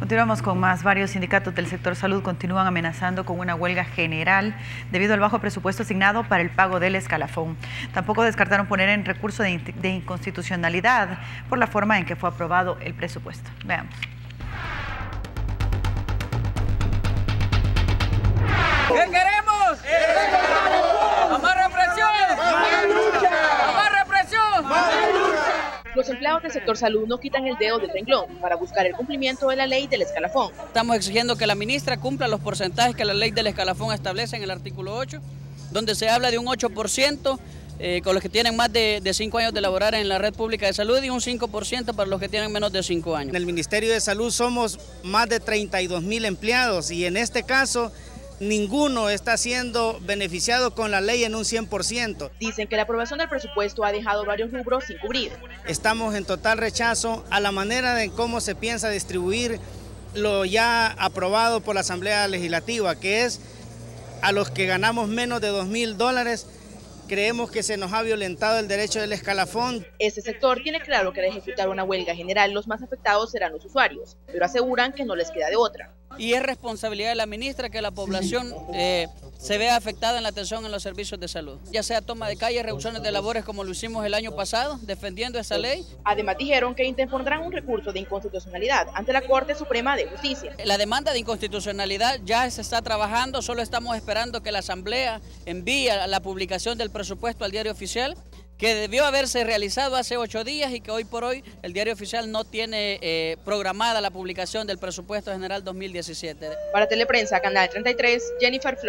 Continuamos con más. Varios sindicatos del sector salud continúan amenazando con una huelga general debido al bajo presupuesto asignado para el pago del escalafón. Tampoco descartaron poner en recurso de, inconstitucionalidad por la forma en que fue aprobado el presupuesto. Veamos. ¿Qué queremos? ¡Más represión! ¡Más lucha! ¡Más represión! Los empleados del sector salud no quitan el dedo del renglón para buscar el cumplimiento de la ley del escalafón. Estamos exigiendo que la ministra cumpla los porcentajes que la ley del escalafón establece en el artículo 8, donde se habla de un 8% eh, con los que tienen más de, 5 años de laborar en la red pública de salud y un 5% para los que tienen menos de 5 años. En el Ministerio de Salud somos más de 32 mil empleados y en este caso ninguno está siendo beneficiado con la ley en un 100%. Dicen que la aprobación del presupuesto ha dejado varios rubros sin cubrir. Estamos en total rechazo a la manera de cómo se piensa distribuir lo ya aprobado por la Asamblea Legislativa, que es a los que ganamos menos de 2 mil dólares, creemos que se nos ha violentado el derecho del escalafón. Este sector tiene claro que al ejecutar una huelga general los más afectados serán los usuarios, pero aseguran que no les queda de otra y es responsabilidad de la ministra que la población eh, se vea afectada en la atención en los servicios de salud, ya sea toma de calle, reducciones de labores como lo hicimos el año pasado, defendiendo esa ley. Además dijeron que interpondrán un recurso de inconstitucionalidad ante la Corte Suprema de Justicia. La demanda de inconstitucionalidad ya se está trabajando, solo estamos esperando que la Asamblea envíe la publicación del presupuesto al diario oficial que debió haberse realizado hace ocho días y que hoy por hoy el diario oficial no tiene eh, programada la publicación del presupuesto general 2017. Para Teleprensa, Canal 33, Jennifer Flores.